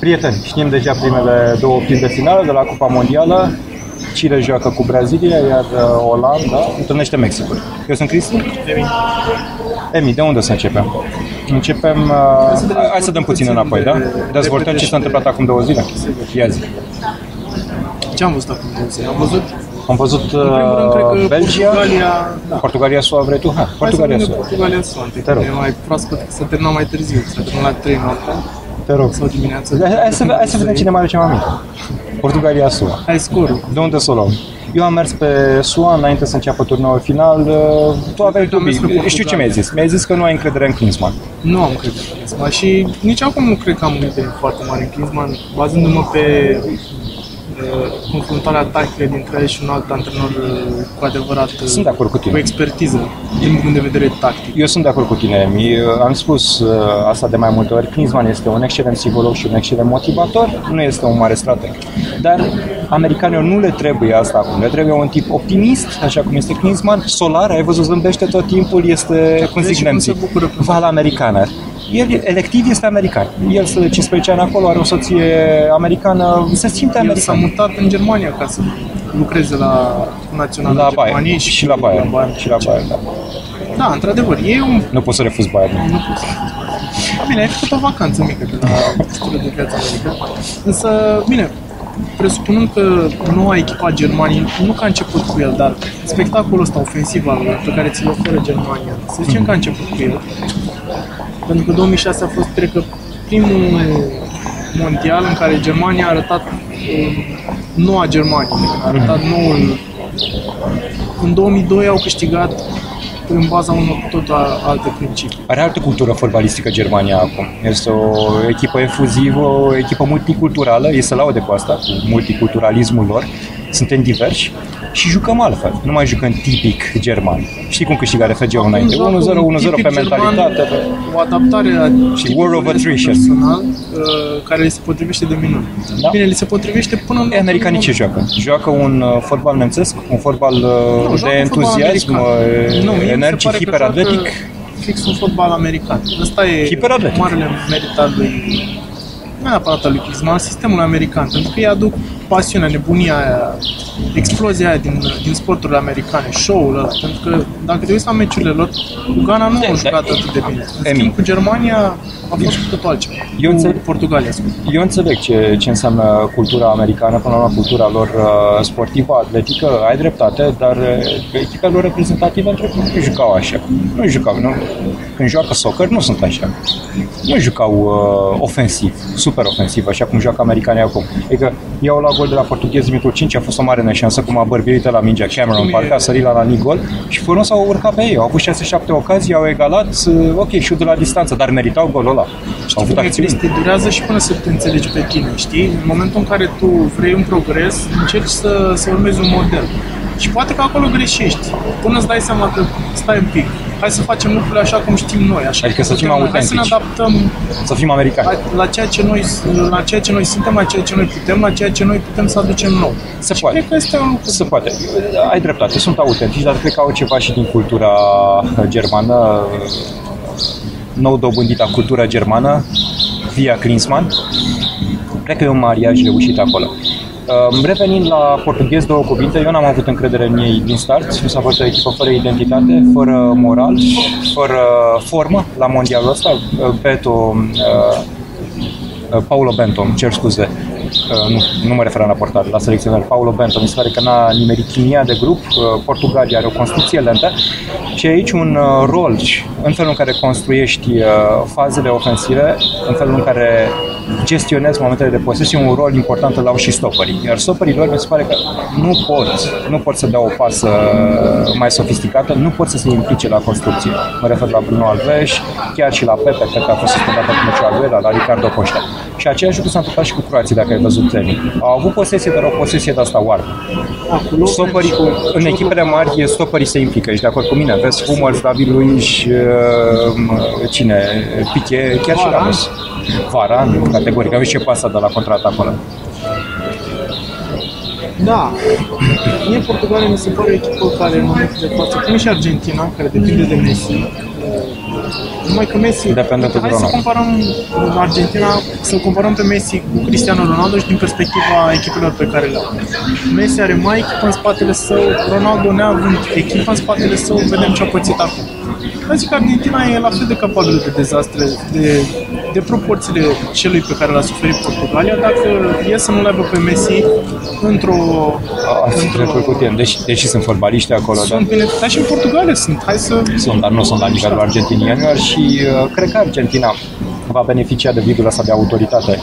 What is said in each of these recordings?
Prieteni, știm deja primele două optimi de finală de la Cupa Mondială. Chile joacă cu Brazilia, iar uh, Olanda întâlnește Mexicul. Eu sunt Cristi. Emi. Emi, de unde să începem? Începem... Uh, hai să dăm puțin înapoi, da? Dezvoltăm ce s-a întâmplat acum două zile. Ia zi. Ce am văzut acum două zile? Am văzut Am văzut în primul rând, cred uh, că Belgia, Portugalia, da. Portugalia SUA vrei tu? Ha, Hai să Portugalia vedem SUA. Portugalia SUA. întâi, Te rog. că E mai proaspăt că s-a terminat mai târziu. S-a terminat la 3 noaptea Te rog. sau dimineața. Hai, hai, să, hai să vedem cine mai are ceva mic. Portugalia SUA. Hai scorul. De unde să o luăm? Eu am mers pe SUA înainte să înceapă turneul final. Uh, Tu aveai că am mers dubii. pe Știu ce Portugalia. mi-ai zis. Mi-ai zis că nu ai încredere în Klinsmann. Nu am încredere în Klinsmann și nici acum nu cred că am încredere foarte mare în Klinsmann, bazându-mă pe uh, confruntarea tactică dintre el și un alt antrenor uh, cu adevărat uh, Sunt de acord cu tine. cu expertiză din punct de vedere tactic. Eu sunt de acord cu tine, Emi. Am spus uh, asta de mai multe ori. Klinsmann este un excelent psiholog și un excelent motivator. Nu este un mare strateg. Dar americanilor nu le trebuie asta acum. Le trebuie un tip optimist, așa cum este Klinsmann. Solar, ai văzut, zâmbește tot timpul, este, cum Vezi zic și cum nemții, se bucură pe val americaner. El, electiv, este american. El sunt de 15 ani acolo, are o soție americană, se simte El s-a american. mutat în Germania ca să lucreze la Naționala La Germaniei Bayern și la Bayern. Și la Bayern, da. Da, într-adevăr, e un... Nu poți să refuzi Bayern. Nu pot să Da, Bine, ai făcut o vacanță mică de la stilul de viața americă. Însă, bine, presupunând că noua echipa Germaniei, nu că a început cu el, dar spectacolul ăsta ofensiv al pe care ți-l oferă Germania, să zicem că a început cu el, pentru că 2006 a fost, cred că, primul mondial în care Germania a arătat uh, noua Germanie, a arătat noul... În 2002 au câștigat în baza unor tot a- alte principii. Are altă cultură fotbalistică Germania acum. Este o echipă efuzivă, o echipă multiculturală, ei se laude cu asta, cu multiculturalismul lor. Suntem diversi și jucăm altfel. Nu mai jucăm tipic german. Știi cum câștiga RFG-ul înainte? 1-0, 1-0 Tipic pe german, mentalitate. Pe... O adaptare a Și war of attrition. personal uh, care li se potrivește de minune. Da. Bine, li se potrivește până în... E, americanii ce joacă? Joacă un uh, fotbal nemțesc, un fotbal uh, Nu, joacă de un fotbal entuziasm, american. uh, Nu, mie mi se energic, pare că hiperatletic. joacă Fix un fotbal american. Ăsta e Hiperatletic. marele merit al lui nu neapărat al lui Klinsmann, al sistemului american, pentru că ei aduc pasiunea, nebunia aia, explozia aia din, din sporturile americane, show-ul ăla, pentru că dacă te uiți la meciurile lor, cu Ghana nu Da, au da, jucat atât de bine. În Emi. schimb, cu Germania a fost cu totul altceva. Eu cu înțeleg- Portugalia, scuze. Eu înțeleg ce, ce înseamnă cultura americană, până la urmă cultura lor uh, sportivă, atletică, ai dreptate, dar uh, echipele lor reprezentative în trecut nu jucau așa. Nu jucau, nu? Când joacă soccer, nu sunt așa. Nu jucau uh, ofensiv, super ofensiv, așa cum joacă americanii acum. Adică iau la gol de la portughez în minutul 5, a fost o mare neșansă cum a bărbirit la mingea Cameron, Cum e? parcă a sărit la la gol și fără s-au urcat pe ei. Au avut 6-7 ocazii, au egalat, uh, ok, și de la distanță, dar meritau golul ăla. Au avut Cum e, acțiuni. Cristi, durează și până să te înțelegi pe tine, știi? În momentul în care tu vrei un progres, încerci să, să urmezi un model. Și poate că acolo greșești. Până îți dai seama că stai un pic, hai să facem lucrurile așa cum știm noi. Așa Adică cum să fim putem noi. Hai să ne autentici. adaptăm Să fim americani. la, la, ceea ce noi, la ceea ce noi suntem, la ceea ce noi putem, la ceea ce noi putem să aducem nou. Se și poate. cred că este un lucru. Se poate. Ai dreptate, sunt autentici, dar cred că au ceva și din cultura germană, nou dobândită cultura germană, via Klinsmann. Cred că e un mariaj reușit acolo. Um, Revenind la portughez, două cuvinte, eu n-am avut încredere în ei din start. Mi s-a fost o echipă fără identitate, fără moral, fără formă la mondialul ăsta. Beto, uh, Uh, Paulo Bento, îmi cer scuze, uh, nu, nu mă referam la portar, la selecționer, Paulo Bento, mi se pare că n-a nimerit chimia de grup, Uh, Portugalia are o construcție lentă și aici un uh, rol în felul în care construiești uh, fazele ofensive, în felul în care gestionezi momentele de posesie, un rol important îl au și stopperii. Iar stopperii lor mi se pare că nu pot, nu pot să dea o pasă mai sofisticată, nu pot să se implice la construcție. Mă refer la Bruno Alves, chiar și la Pepe, cred că a fost suspendat cu meciul al doilea, la Ricardo Costa. Și același lucru s-a întâmplat și cu croații, dacă ai văzut training. Au avut posesie, dar o posesie de asta oarbă. Acolo, Stopperii, în echipele mari, stopperii se implică. Ești de acord cu mine? Vezi Hummels, David Luiz, uh, cine? Piqué, chiar și Varane. Ramos. Varan, categoric. Aveți ce pasă de la contraatac acolo. Da. Mie Portugalia mi se pare o echipă care în momentul de față, cum și Argentina, care depinde de Messi, uh, Numai că Messi... Dependentă de Hai să Ronaldo. comparăm Argentina, să comparăm pe Messi cu Cristiano Ronaldo și din perspectiva echipelor pe care le au. Messi are mai echipă în spatele său, Ronaldo neavând echipă în spatele său, vedem ce a pățit acum. Dar zic că Argentina e la fel de capabilă de dezastre, de, de proporțiile celui pe care l-a suferit Portugalia, dacă e să nu le aibă pe Messi într-o... Asta e repercutient. Deși, deși sunt fotbaliști acolo, dar Sunt bine, dar și în Portugalia sunt. Hai să... sunt, dar nu sunt la nivelul argentinienilor și uh, cred că Argentina va beneficia de vidul ăsta de autoritate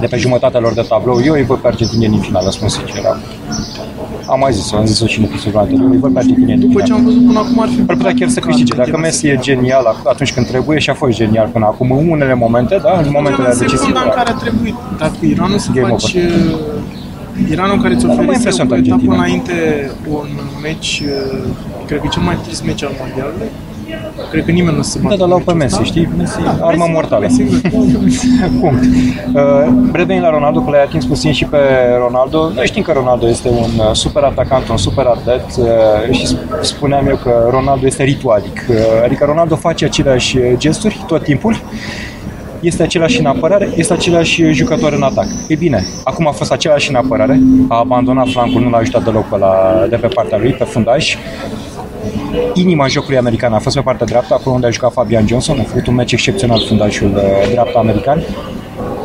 de pe jumătatea lor de tablou. Eu îi văd pe argentinieni în finală, spun sincer. Am mai zis-o, am zis-o și în episodul anterior, îi văd pe argentinieni în După ce finală. am văzut până acum ar fi... Ar putea chiar să câștige. Dacă Messi e genial ac- atunci când trebuie și a fost genial până acum, în unele momente, da, în momentele în decisive. secunda în care a trebuit. Dacă Iranul să Game faci... over. uh, Iranul care ți-a Dar nu mă oferise impresionat o etapă Argentina. înainte un meci, uh, cred că e cel mai trist meci al mondialului. Cred că nimeni nu se Da, bate dar l-au pe meciul Messi, ăsta. știi? Messi, Da, armă Messi, mortală. Messi, exact. Punct. Uh, revenind la Ronaldo, că l-ai atins puțin și pe Ronaldo. Noi știm că Ronaldo este un uh, super atacant, un super atlet uh, și sp- spuneam eu că Ronaldo este ritualic. Uh, adică Ronaldo face aceleași uh, gesturi tot timpul, este același în apărare, este același jucător în atac. E bine, acum a fost același în apărare, a abandonat flancul, nu l-a ajutat deloc pe la, de pe partea lui, pe fundaș. Inima jocului american a fost pe partea dreaptă, acolo unde a jucat Fabian Johnson, a făcut un meci excepțional fundașul uh, dreapta american.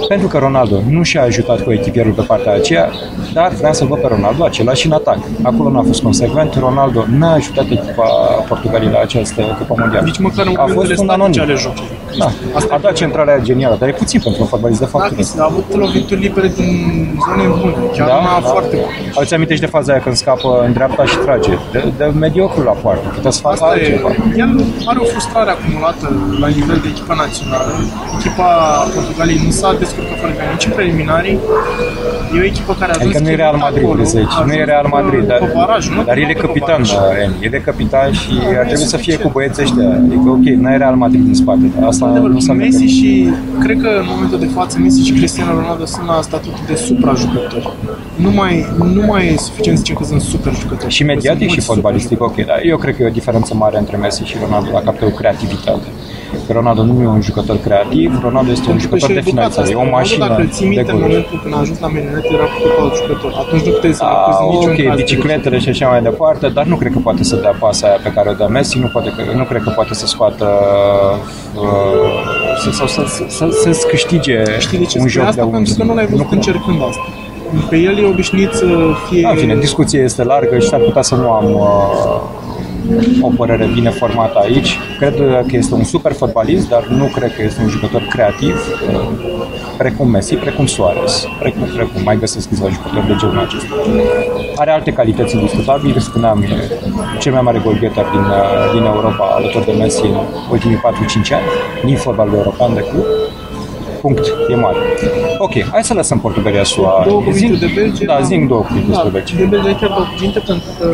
Pentru că Ronaldo nu și-a ajutat cu echipierul pe partea aceea, dar vreau să văd pe Ronaldo același în atac. Acolo nu a fost consecvent, Ronaldo n-a ajutat echipa Portugaliei la această Cupă Mondială. Nici măcar în a fost momentele un statice anonim. ale jocului. Da, Asta a dat centrarea genială, dar e puțin pentru un fotbalist de Da, faptul Chris, a avut lovituri libere din zone bune. Chiar Da, una da. foarte bună. Îți amintești de faza aia când scapă în dreapta și trage. De, de mediocru la poartă. Putea să facă Asta e, altceva. el are o frustrare acumulată la nivel de echipă națională. Echipa Portugaliei nu s-a descurcat foarte bine nici în preliminarii. E o echipă care a Adică nu e Real Madrid, de 10. Nu e Real Madrid, dar, dar el e capitan, Emi. El e capitan și ar trebui să fie cu băieții ăștia. Adică, ok, nu e Real Madrid în spate, dar asta nu s-a Messi și, cred că în momentul de față, Messi și Cristiano Ronaldo sunt la statutul de supra-jucători. Nu mai, nu mai e suficient să zicem că sunt super jucători. Și mediatic Sunt și mulți fotbalistic, ok, dar eu cred că e o diferență mare între Messi și Ronaldo la capitolul creativitate. Că Ronaldo nu e un jucător creativ, Ronaldo este un Pentru că jucător și de educația finalizare, e asta. o mașină Ronaldo, dacă ții de minte, în gol. momentul când a ajuns la Menionete, era cu totul alt jucător. Atunci nu puteai să-l Ah, acuzi niciun ok, caz de bicicletele și așa mai departe, dar nu cred că poate să dea pasa aia pe care o dă Messi, nu, poate că, nu cred că poate să scoată uh, să, sau să, să, să, să-ți câștige Știi de ce un spui joc asta? de un Pentru că nu l-ai văzut încercând asta. Pe el e obișnuit să fie... Da, în fine, discuția este largă și s-ar putea să nu am uh, o părere bine formată aici. Cred că este un super fotbalist, dar nu cred că este un jucător creativ, uh, precum Messi, precum Suarez, precum, precum mai găsesc câțiva jucători de genul acesta. Are alte calități indiscutabile, spuneam, e cel mai mare golgheter din, uh, din Europa, alături de Messi în ultimii 4-5 ani, din fotbalul european de club. Punct, e mare. Ok, hai să lăsăm Portugalia SUA. Două cuvinte de Belgia. Da, zic două cuvinte da, despre Belgia. De Belgia chiar două cuvinte, pentru că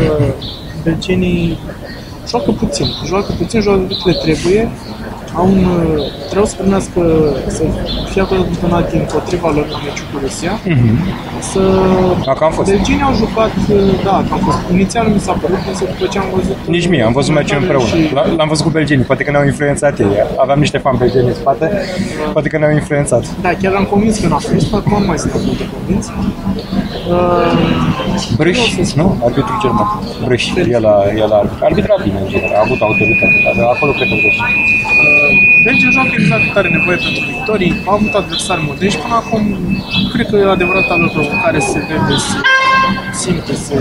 belgenii joacă puțin. Joacă puțin, joacă cât le trebuie. Au un, trebuie să primească, să fie acolo un penalti împotriva lor în meciul cu Rusia. Să... Dacă am fost. Belgenii au jucat, da, că am fost. Inițial nu mi s-a părut, însă după ce am văzut... Nici mie, am văzut meciul împreună. și- L- L-am văzut cu belgenii, poate că ne-au influențat ei. Aveam niște fani belgeni în spate, poate că ne-au influențat. Da, chiar am convins că n-a fost, acum nu mai sunt atât de convins. Uh, Brâș, nu? Arbitru german. Brâș, el a, el a arbitrat bine în general, a avut autoritate, dar acolo cred că Brâș. Belgia joacă exact cât are nevoie pentru victorii, au avut adversari modești, până acum cred că e adevărata lor provocare se vede, se simte, se...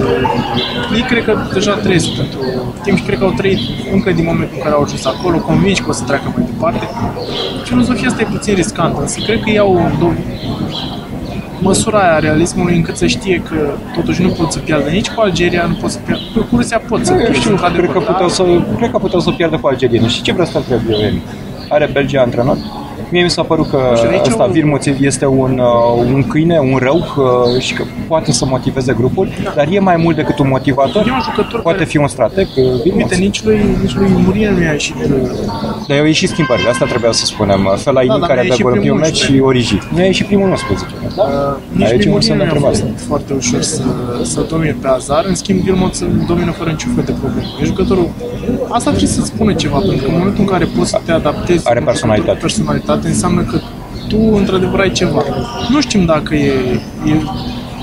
Ei cred că deja trăiesc pentru timp și cred că au trăit încă din momentul în care au ajuns acolo, convinși că o să treacă mai departe. Filozofia asta e puțin riscantă, însă cred că iau do- măsura aia a realismului încât să știe că totuși nu pot să piardă nici cu Algeria, nu pot să piardă, cu Rusia pot să Eu pierdă, știu, cred într-adevăr, că, dar- puteau să, cred că puteau să pierdă cu algerieni. Și ce vreau să întreb eu, Emi? Are Belgia antrenor? Mie mi s-a părut că Și aici ăsta o- Virmuț este un, uh, un câine, un rău uh, și că poate să motiveze grupul, dar e mai mult decât un motivator. E un jucător Poate care- fi un strateg. uh, Virmuț. Uite, nici lui, nici lui Muriel nu i-a ieșit uh, Dar au ieșit schimbările, asta trebuia să spunem. Felaini Da, dar care mi-a avea ieșit gol în primul primul meci și 11. Origi. Nu a ieșit primul 11. Da? Nici Aici lui un Mourinho semn de nu i-a întrebare. fost foarte ușor să, să domine pe azar, în schimb Vilmot să domine fără niciun fel de problemă. E jucătorul asta trebuie să spună ceva, pentru că în momentul în care poți să te adaptezi Are cu personalitate. personalitate, înseamnă că tu într-adevăr ai ceva. Nu știm dacă e, e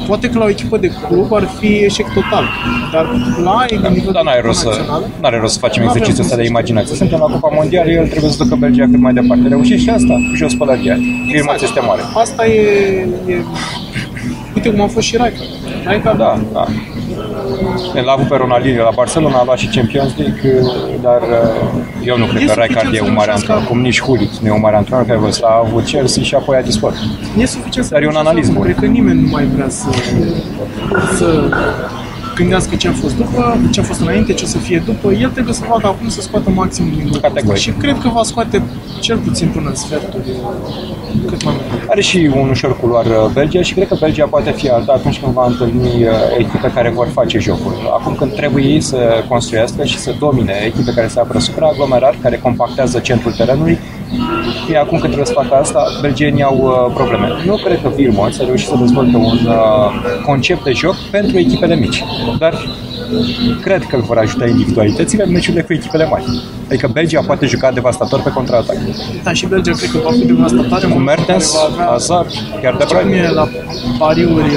Poate că la o echipă de club ar fi eșec total, dar la e din nivel Dar n-are de rost, să, național, n-are rost să facem Nu avem exercițiul ăsta cum de să imaginație. Suntem la Cupa Mondială, el trebuie să ducă Belgia cât mai departe. Reușește și asta, și o spălărie. Firma este mare. Asta e, e... Uite cum a fost și Raica. Raica, Da, da. El a avut pe Ronaldinho la Barcelona, a luat și Champions League, dar uh, eu nu cred E că Rijkaard suficient e să un mare reușească- antrenor, cum nici Hulit nu e un mare antrenor, care văzut, a avut Chelsea și apoi a dispărut. E suficient să Dar e un reușească analism acum. bun. Cred că nimeni nu mai vrea să, să gândească ce a fost după, ce a fost înainte, ce o să fie după. El trebuie să facă acum să scoată maximum din grupul Categoric. ăsta. Și cred că va scoate cel puțin până în sferturi cât mai mult. Are și un ușor culoar uh, Belgia și cred că Belgia poate fi alta atunci când va întâlni uh, echipe care vor face jocul. Acum când trebuie ei să construiască și să domine echipe care se apără supraaglomerat, care compactează centrul terenului, e acum când trebuie să facă asta, belgenii au uh, probleme. Nu cred că Vilmot a reușit să dezvolte un uh, concept de joc pentru echipele mici, dar cred că îl vor ajuta individualitățile în meciurile cu echipele mari. Adică Belgia poate juca devastator pe contraatac. Da, și Belgia cred că va fi devastatoare. în Cu momentul în care Mertens, va avea- Hazard, chiar de Cum Bruyne. e la pariuri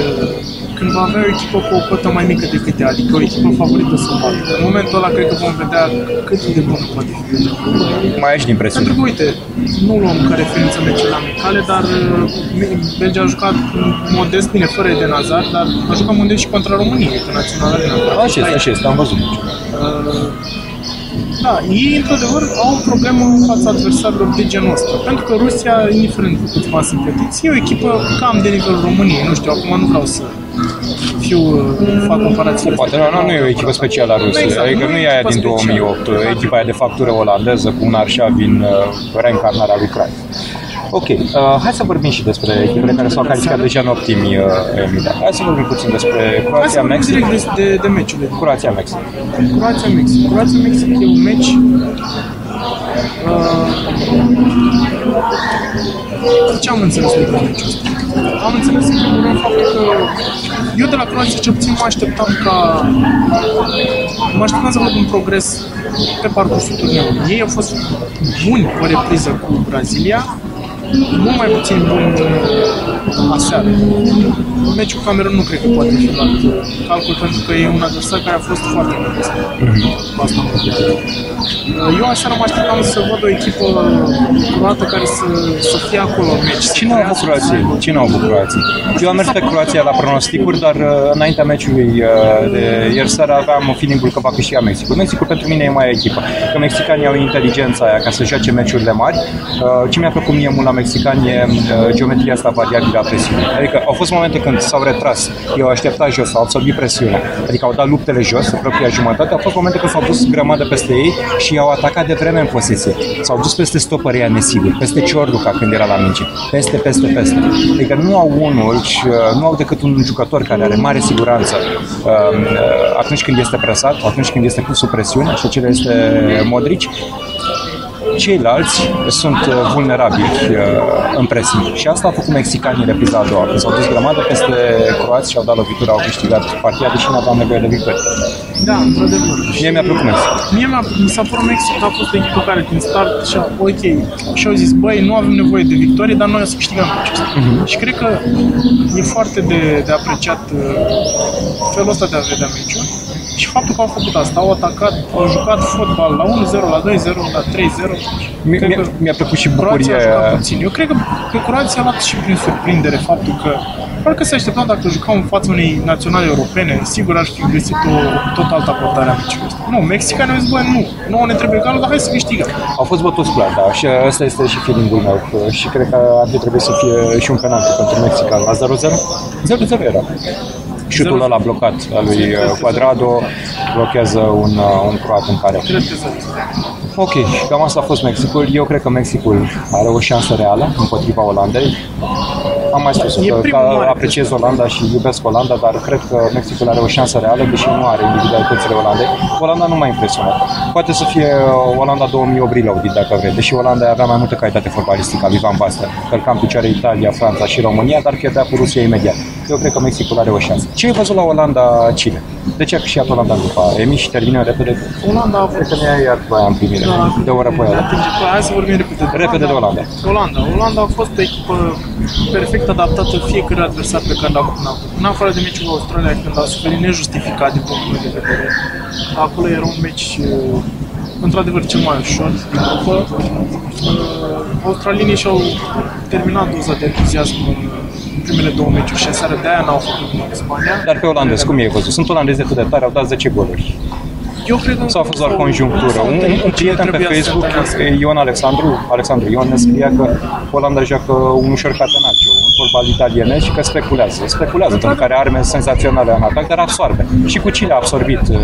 când va avea o echipă cu o cotă mai mică decât ea, adică o echipă favorită să bată. În momentul ăla cred că vom vedea cât de bună poate fi Belgia. Mai ai și din presiune. Pentru că, uite, nu luăm ca referință meciurile amicale, dar uh, Belgia a jucat modest, bine, fără Eden Hazard, dar a jucat modest și contra României, pe națională din Așa este, așa este, am văzut. Da, ei într-adevăr au o problemă în fața adversarilor de genul ăsta. Pentru că Rusia, indiferent cu cât fac simpatiți, e o echipă cam de nivelul României. Nu știu, acum nu vreau să fiu, fac comparații. Poate nu, nu, nu e o echipă specială a Rusiei, Exact, adică nu nu e e aia echipă din specială. 2008, echipa aia de factură olandeză cu un arșavin uh, reîncarnarea lui Cruyff. Ok, uh, hai să vorbim și despre echipele care s-au calificat deja în optimi, uh, Emilia. Hai să vorbim puțin despre Hai să Croația, vorbim Mexic. direct de, de, de meciurile. Croația, Mexic. Croația-Mexic. Croația-Mexic e un meci uh, ce am înțeles de la meciul ăsta? Am înțeles în primul rând faptul că eu de la Croația cel puțin mă așteptam ca mă așteptam să văd un progres pe parcursul turneului. Ei au fost buni pe repriză cu Brazilia, mult mai puțin bun uh, aseară. Meciul Camerun nu cred că poate fi luat în calcul pentru că e un adversar care a fost foarte modest. Cu asta mă gândesc. Eu aseară mă așteptam să văd o echipă croată care să, să fie acolo în meci. să Cine au avut creează, să Croație? aibă- Cine au avut Croație? Eu am mers pe Croația la pronosticuri, dar uh, înaintea meciului uh, de ieri seara aveam feeling că va câștiga Mexicul. Mexicul pentru mine e mai echipă, că mexicanii au inteligența aia ca să joace meciurile mari. Uh, Ce mi-a plăcut mie mult la mexicani e uh, geometria asta variabilă a presiunii. Adică au fost momente când s-au retras, ei au așteptat jos, au absorbit presiunea, adică au dat luptele jos, în propria jumătate, au fost momente când s-au dus grămadă peste ei și au atacat de vreme în posesie. S-au dus peste stopării aia nesiguri, peste Ciorduca când era la minge, peste, peste, peste. Adică nu au unul și uh, nu au decât un jucător care are mare siguranță uh, uh, atunci când este presat, atunci când este pus sub presiune și acela este Modric ceilalți sunt uh, vulnerabili uh, în pressing. Și asta a făcut mexicanii în repriza a doua. Când s-au dus grămadă peste croați și au dat lovitura, au câștigat partida, deși nu aveam nevoie de victorie. Da, într-adevăr. Mie mi-a plăcut Mexic. Mie mi-a, mi s-a părut Mexic că a fost o echipă care din start și ok, și-au zis, băi, nu avem nevoie de victorie, dar noi o să câștigăm meciul ăsta. Și cred că e foarte de, de apreciat uh, felul ăsta de a vedea meciul. Și faptul că au făcut asta, au atacat, au jucat fotbal la 1-0, la 2-0, la 3-0. Mi- Cred mi-a- că mi-a plăcut și Croația bucuria a jucat aia. puțin. Eu cred că pe Croația a luat și prin surprindere faptul că parcă se aștepta dacă jucau în fața unei naționale europene, sigur ar fi găsit o tot altă abordare a meciului ăsta. Nu, mexicanii au zis, bă, nu, nouă ne trebuie egalul, dar hai să câștigăm. Au fost bătuți clar, da, și ăsta este și feeling-ul meu. Și cred că ar fi trebuit să fie și un penalti pentru mexican. La 0-0? 0-0 era. Șutul 0-0. ăla blocat al lui uh, Cuadrado blochează un, uh, un croat în care. Cred că să Ok, cam asta a fost Mexicul. Eu cred că Mexicul are o șansă reală împotriva Olandei. Am mai spus E că, primul că mare apreciez Olanda și iubesc Olanda, dar cred că Mexicul are o șansă reală, deși nu are individualitățile Olandei. Olanda nu m-a impresionat. Poate să fie uh, Olanda 2008 reloaded, dacă vrei, deși Olanda avea mai multă calitate fotbalistică, lui Van Basten. Călcam picioare Italia, Franța și România, dar pierdea cu Rusia imediat. Eu cred că Mexicul are o șansă. Ce ai văzut la Olanda-Chile? De ce a câștigat Olanda în grupa? Emi și termină repede? Olanda a Cred fost... că ne-a iar pe aia în primire, de o oră pe aia. Hai să vorbim repede. Repede de Olanda. Olanda. Olanda a fost o echipă perfect adaptată fiecare adversar pe care l-a avut până acum. În afară de meciul cu Australia, când a suferit nejustificat din punctul meu de vedere. Acolo era un meci uh, într-adevăr cel mai ușor din grupă. Uh, australienii și-au terminat doza de entuziasm în în primele două meciuri și aseară de aia n-au făcut nimic Spania. Dar pe olandez, cum e văzut? Sunt olandezi atât de tare, au dat 10 goluri. Eu cred Sau a fost doar conjunctură. Un, un, un prieten pe Facebook, Ion Alexandru, Alexandru Ion, ne scria că Olanda joacă un ușor catenaccio, un fotbal italienez și că speculează. Speculează, pentru că are arme senzaționale în atac, dar absorbe. Și cu Chile a absorbit uh,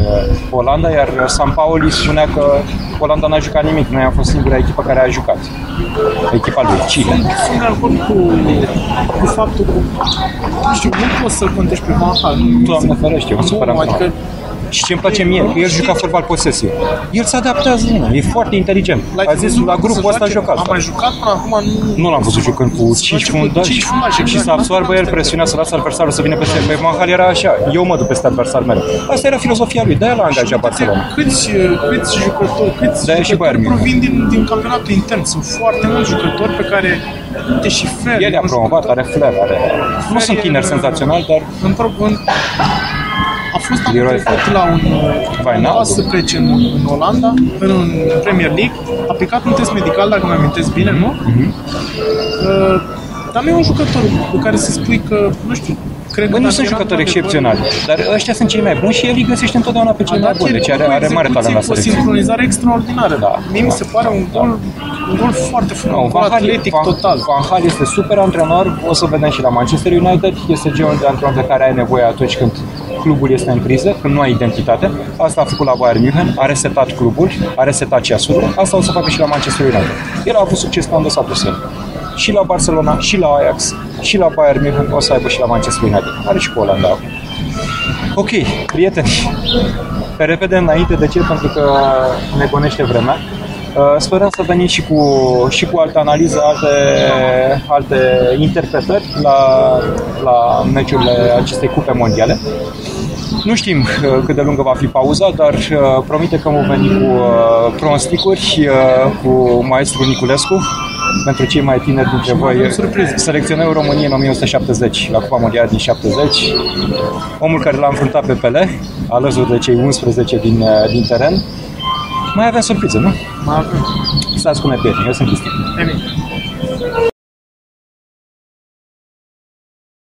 Olanda, iar San Paoli spunea că Olanda n-a jucat nimic. Noi am fost singura echipă care a jucat. Echipa lui Chile. Sunt de acord cu, cu faptul că, nu știu, nu poți să-l contești pe Van Hal. Nu- Doamne ferește, mă nu, supăram Adică, adică, Și ce îmi place mie, că el juca fotbal posesiv. El se adaptează, mă, e foarte inteligent. A zis, la grupul ăsta a jucat. Am mai jucat până acum, nu... Nu l-am văzut jucând cu 5 face cu fundași cinci fundași, și exact. să absorbă el presiunea, să lasă adversarul să vină peste pe Mahal era așa, eu mă duc peste adversarul meu. Asta era filozofia lui, de-aia l-a angajat Barcelona. Câți, câți jucători, câți Da, și Bayern jucători München. provin din, din campionatul intern? Sunt foarte mulți jucători pe care, uite și Fer, El e a un promovat, jucător- are flair, are... Nu sunt tineri senzaționali, dar în, pro- în, a fost anul Leroy trecut la un Wijnaldum. a să plece în, în Olanda, în, în Premier League, a aplicat un test medical, dacă mi amintesc bine, nu? Mhm. Uh, dar nu e un jucător cu care să spui că, nu știu, cred că Bă, nu dacă sunt era jucători într-adevăr- excepționali, dar ăștia sunt cei mai buni și el îi găsește întotdeauna pe cei A mai dat buni, el deci are, cu are mare execuție, talent la cu o selecție. sincronizare extraordinară. Da. Mie mi se pare un gol, un gol foarte frumos, Nu, un gol Van Hal, atletic Van, total. Van Hal este super antrenor, o să vedem și la Manchester United, este genul de antrenor de care ai nevoie atunci când clubul este în criză, când nu ai identitate. Asta a făcut la Bayern München, a resetat clubul, a resetat ceasurile, asta o să facă și la Manchester United. El a avut succes pe îndosatul său. Și la Barcelona, și la Ajax, și la Bayern München, o să aibă și la Manchester United. Are și cu Olanda acum. Ok, prieteni, pe repede înainte, de ce? Pentru că ne gonește vremea. Uh, Sperăm să venim și cu, și cu alte analize, alte, alte interpretări la, la meciurile acestei cupe mondiale. Nu știm uh, cât de lungă va fi pauza, dar uh, promite că vom veni cu uh, pronosticuri uh, cu maestru Niculescu. Pentru cei mai tineri dintre voi, avem surprize. selecționăm România în 1970, la Cupa Mondială din 70. Omul care l-a înfruntat pe Pele, alături de cei 11 din, uh, din teren. Mai avem surprize, nu? Mai avem. Stați cu ne prieteni, eu sunt Cristian. Emil.